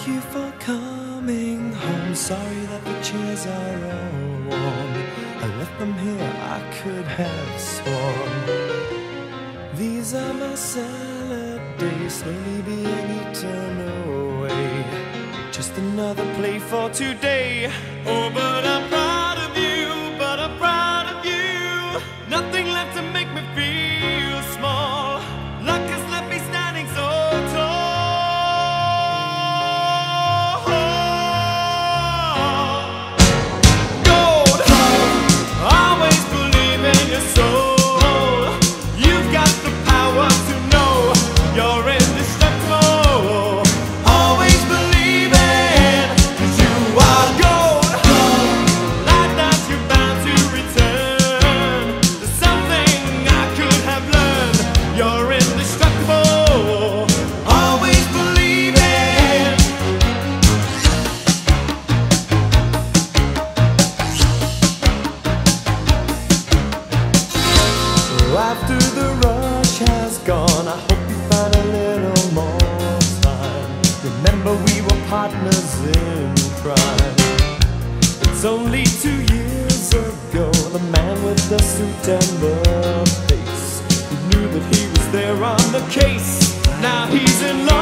Thank you for coming home. Sorry that the chairs are all warm. I left them here, I could have sworn. These are my salad days, slowly being eaten away. Just another play for today. Oh, but I'm proud After the rush has gone, I hope you find a little more time. Remember, we were partners in crime. It's only two years ago, the man with the suit and the face. He knew that he was there on the case. Now he's in love.